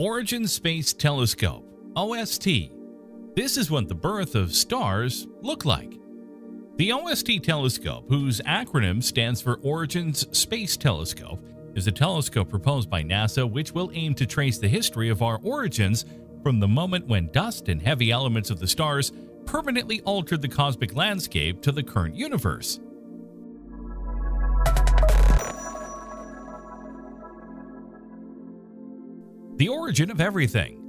Origin Space Telescope, OST. This is what the birth of stars look like. The OST telescope, whose acronym stands for Origins Space Telescope, is a telescope proposed by NASA which will aim to trace the history of our origins from the moment when dust and heavy elements of the stars permanently altered the cosmic landscape to the current universe. The origin of everything.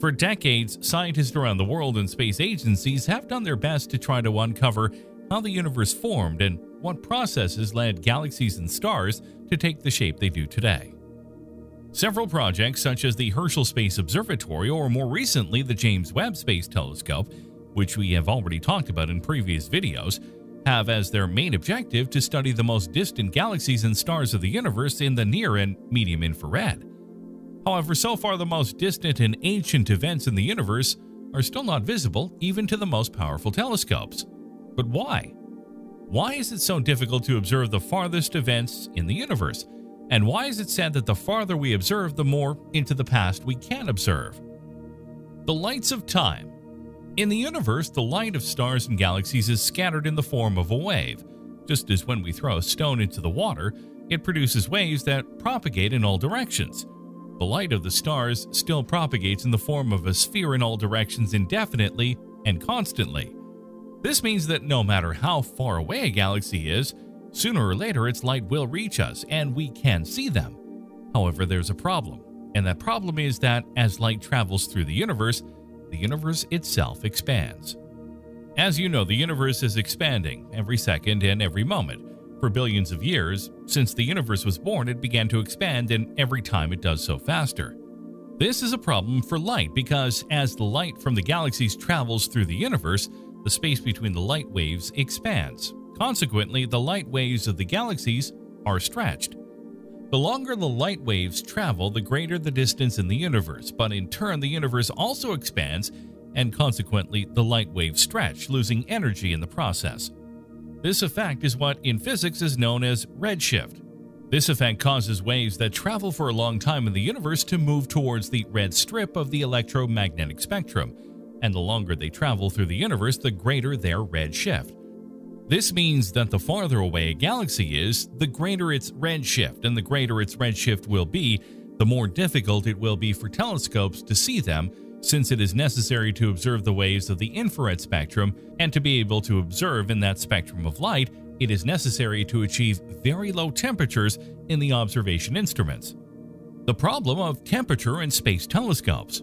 For decades, scientists around the world and space agencies have done their best to try to uncover how the universe formed and what processes led galaxies and stars to take the shape they do today. Several projects, such as the Herschel Space Observatory or more recently the James Webb Space Telescope, which we have already talked about in previous videos, have as their main objective to study the most distant galaxies and stars of the universe in the near and medium infrared. However, so far the most distant and ancient events in the universe are still not visible even to the most powerful telescopes. But why? Why is it so difficult to observe the farthest events in the universe? And why is it said that the farther we observe, the more into the past we can observe? The lights of time. In the universe, the light of stars and galaxies is scattered in the form of a wave. Just as when we throw a stone into the water, it produces waves that propagate in all directions the light of the stars still propagates in the form of a sphere in all directions indefinitely and constantly. This means that no matter how far away a galaxy is, sooner or later its light will reach us and we can see them. However, there's a problem, and that problem is that as light travels through the universe, the universe itself expands. As you know, the universe is expanding every second and every moment, for billions of years, since the universe was born, it began to expand, and every time it does so faster. This is a problem for light because as the light from the galaxies travels through the universe, the space between the light waves expands. Consequently, the light waves of the galaxies are stretched. The longer the light waves travel, the greater the distance in the universe, but in turn, the universe also expands, and consequently, the light waves stretch, losing energy in the process. This effect is what in physics is known as redshift. This effect causes waves that travel for a long time in the universe to move towards the red strip of the electromagnetic spectrum, and the longer they travel through the universe, the greater their redshift. This means that the farther away a galaxy is, the greater its redshift, and the greater its redshift will be, the more difficult it will be for telescopes to see them since it is necessary to observe the waves of the infrared spectrum, and to be able to observe in that spectrum of light, it is necessary to achieve very low temperatures in the observation instruments. The problem of temperature in space telescopes.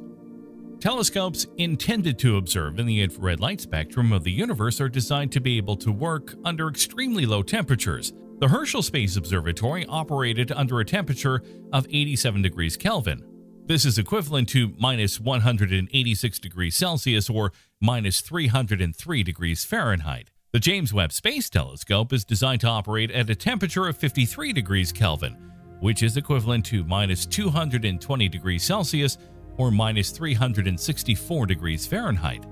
Telescopes intended to observe in the infrared light spectrum of the universe are designed to be able to work under extremely low temperatures. The Herschel Space Observatory operated under a temperature of 87 degrees Kelvin, this is equivalent to minus 186 degrees Celsius or minus 303 degrees Fahrenheit. The James Webb Space Telescope is designed to operate at a temperature of 53 degrees Kelvin, which is equivalent to minus 220 degrees Celsius or minus 364 degrees Fahrenheit.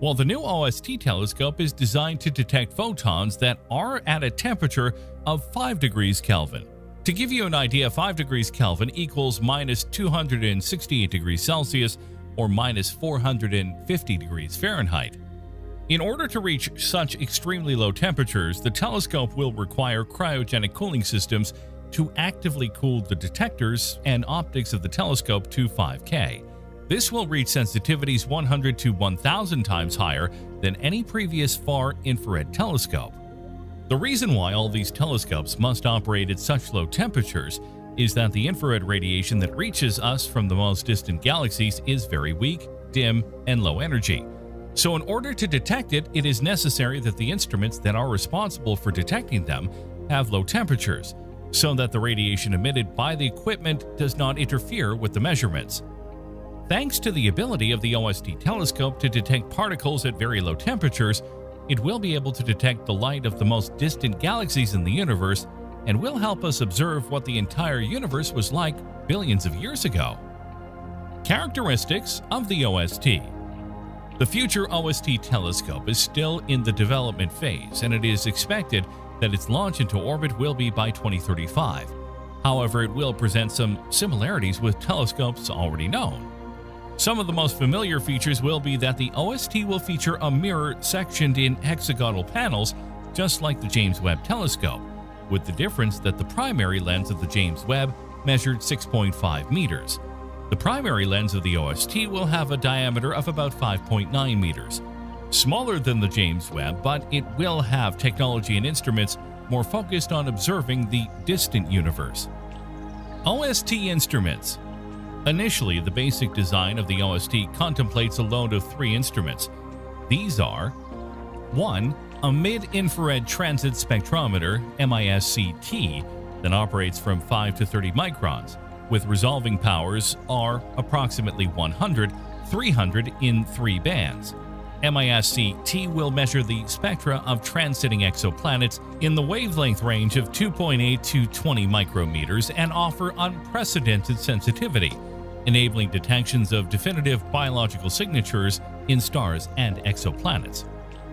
While the new OST telescope is designed to detect photons that are at a temperature of 5 degrees Kelvin, to give you an idea, 5 degrees Kelvin equals minus 268 degrees Celsius or minus 450 degrees Fahrenheit. In order to reach such extremely low temperatures, the telescope will require cryogenic cooling systems to actively cool the detectors and optics of the telescope to 5K. This will reach sensitivities 100 to 1000 times higher than any previous far infrared telescope. The reason why all these telescopes must operate at such low temperatures is that the infrared radiation that reaches us from the most distant galaxies is very weak, dim, and low energy. So in order to detect it, it is necessary that the instruments that are responsible for detecting them have low temperatures, so that the radiation emitted by the equipment does not interfere with the measurements. Thanks to the ability of the OST telescope to detect particles at very low temperatures, it will be able to detect the light of the most distant galaxies in the universe and will help us observe what the entire universe was like billions of years ago. Characteristics of the OST The future OST telescope is still in the development phase and it is expected that its launch into orbit will be by 2035. However, it will present some similarities with telescopes already known. Some of the most familiar features will be that the OST will feature a mirror sectioned in hexagonal panels, just like the James Webb Telescope, with the difference that the primary lens of the James Webb measured 6.5 meters. The primary lens of the OST will have a diameter of about 5.9 meters, smaller than the James Webb, but it will have technology and instruments more focused on observing the distant universe. OST instruments Initially, the basic design of the OST contemplates a load of three instruments. These are 1. A mid-infrared transit spectrometer MISCT that operates from 5 to 30 microns, with resolving powers are approximately 100, 300 in three bands. MISCT will measure the spectra of transiting exoplanets in the wavelength range of 2.8 to 20 micrometers and offer unprecedented sensitivity, enabling detections of definitive biological signatures in stars and exoplanets.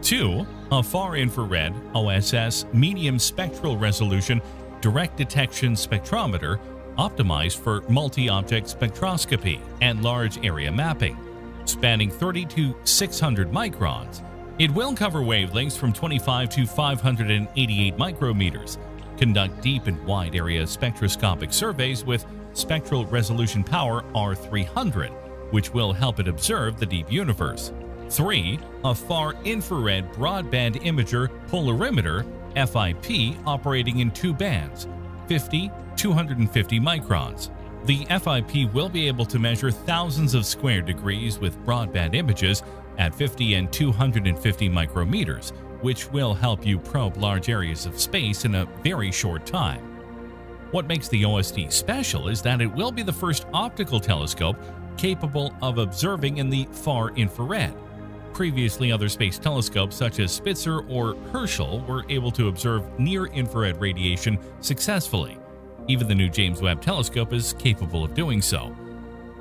2. A far infrared OSS medium spectral resolution direct detection spectrometer optimized for multi-object spectroscopy and large area mapping spanning 30 to 600 microns. It will cover wavelengths from 25 to 588 micrometers, conduct deep and wide area spectroscopic surveys with spectral resolution power R300, which will help it observe the deep universe. 3. A far infrared broadband imager polarimeter FIP operating in two bands, 50 250 microns. The FIP will be able to measure thousands of square degrees with broadband images at 50 and 250 micrometers, which will help you probe large areas of space in a very short time. What makes the OST special is that it will be the first optical telescope capable of observing in the far infrared. Previously, other space telescopes such as Spitzer or Herschel were able to observe near-infrared radiation successfully. Even the new James Webb Telescope is capable of doing so.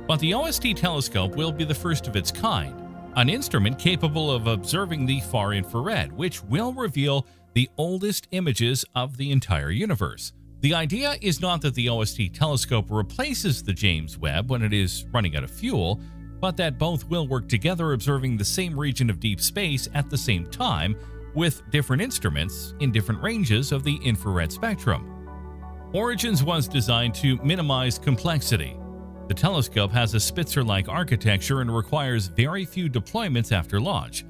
But the OST telescope will be the first of its kind, an instrument capable of observing the far infrared, which will reveal the oldest images of the entire universe. The idea is not that the OST telescope replaces the James Webb when it is running out of fuel, but that both will work together observing the same region of deep space at the same time with different instruments in different ranges of the infrared spectrum. Origins was designed to minimize complexity. The telescope has a Spitzer-like architecture and requires very few deployments after launch.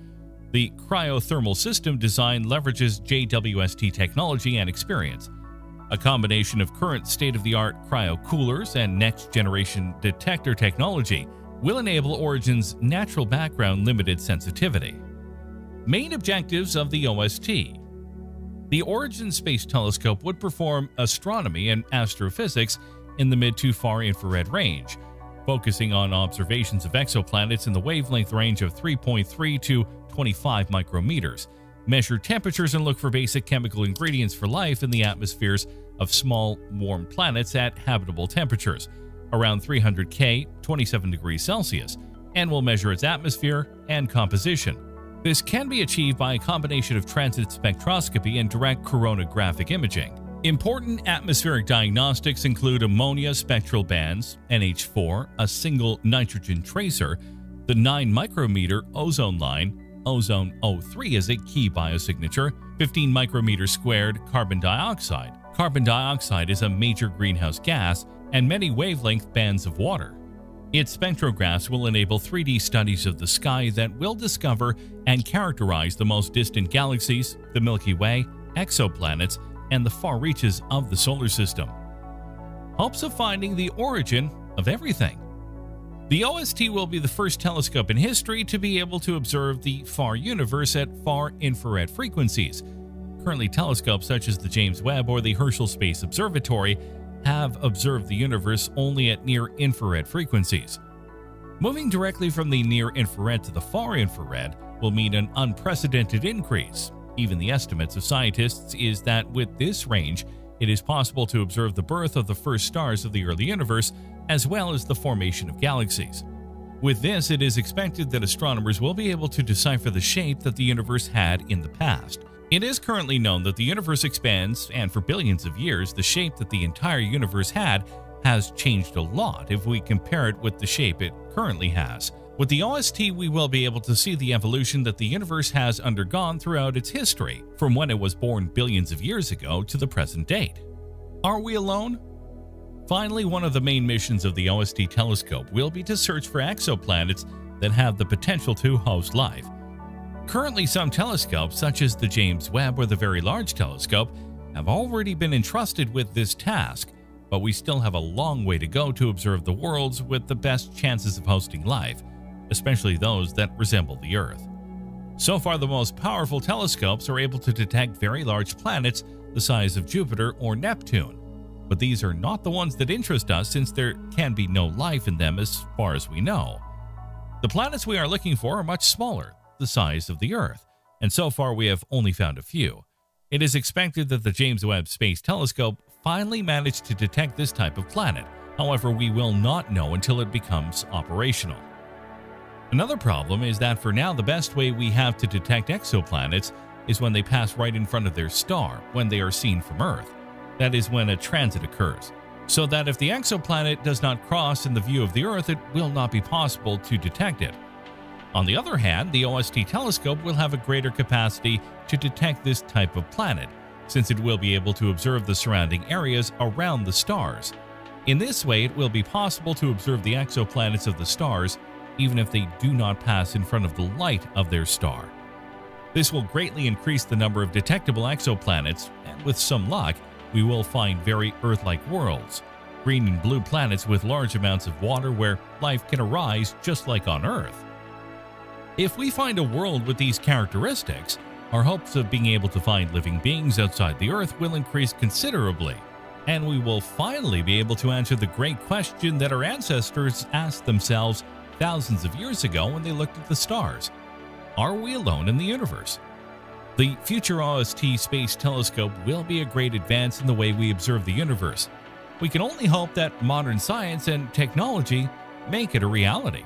The cryothermal system design leverages JWST technology and experience. A combination of current state-of-the-art cryocoolers and next-generation detector technology will enable Origin's natural background limited sensitivity. Main objectives of the OST the Origin Space Telescope would perform astronomy and astrophysics in the mid to far infrared range, focusing on observations of exoplanets in the wavelength range of 3.3 to 25 micrometers, measure temperatures and look for basic chemical ingredients for life in the atmospheres of small, warm planets at habitable temperatures, around 300 K, 27 degrees Celsius, and will measure its atmosphere and composition. This can be achieved by a combination of transit spectroscopy and direct coronagraphic imaging. Important atmospheric diagnostics include ammonia spectral bands, NH4, a single nitrogen tracer, the 9 micrometer ozone line, ozone O3 is a key biosignature, 15 micrometers squared carbon dioxide. Carbon dioxide is a major greenhouse gas, and many wavelength bands of water. Its spectrographs will enable 3D studies of the sky that will discover and characterize the most distant galaxies, the Milky Way, exoplanets, and the far reaches of the solar system. Hopes of finding the origin of everything. The OST will be the first telescope in history to be able to observe the far universe at far infrared frequencies. Currently, telescopes such as the James Webb or the Herschel Space Observatory have observed the universe only at near infrared frequencies. Moving directly from the near infrared to the far infrared will mean an unprecedented increase. Even the estimates of scientists is that with this range, it is possible to observe the birth of the first stars of the early universe as well as the formation of galaxies. With this, it is expected that astronomers will be able to decipher the shape that the universe had in the past. It is currently known that the universe expands, and for billions of years, the shape that the entire universe had has changed a lot if we compare it with the shape it currently has. With the OST, we will be able to see the evolution that the universe has undergone throughout its history, from when it was born billions of years ago to the present date. Are we alone? Finally, one of the main missions of the OST telescope will be to search for exoplanets that have the potential to host life. Currently, some telescopes, such as the James Webb or the Very Large Telescope, have already been entrusted with this task, but we still have a long way to go to observe the worlds with the best chances of hosting life, especially those that resemble the Earth. So far, the most powerful telescopes are able to detect very large planets the size of Jupiter or Neptune, but these are not the ones that interest us since there can be no life in them as far as we know. The planets we are looking for are much smaller, the size of the Earth, and so far we have only found a few. It is expected that the James Webb Space Telescope finally managed to detect this type of planet, however we will not know until it becomes operational. Another problem is that for now the best way we have to detect exoplanets is when they pass right in front of their star when they are seen from Earth. That is when a transit occurs. So that if the exoplanet does not cross in the view of the Earth, it will not be possible to detect it. On the other hand, the OST telescope will have a greater capacity to detect this type of planet, since it will be able to observe the surrounding areas around the stars. In this way, it will be possible to observe the exoplanets of the stars even if they do not pass in front of the light of their star. This will greatly increase the number of detectable exoplanets, and with some luck, we will find very Earth-like worlds, green and blue planets with large amounts of water where life can arise just like on Earth. If we find a world with these characteristics, our hopes of being able to find living beings outside the Earth will increase considerably, and we will finally be able to answer the great question that our ancestors asked themselves thousands of years ago when they looked at the stars. Are we alone in the universe? The future OST Space Telescope will be a great advance in the way we observe the universe. We can only hope that modern science and technology make it a reality.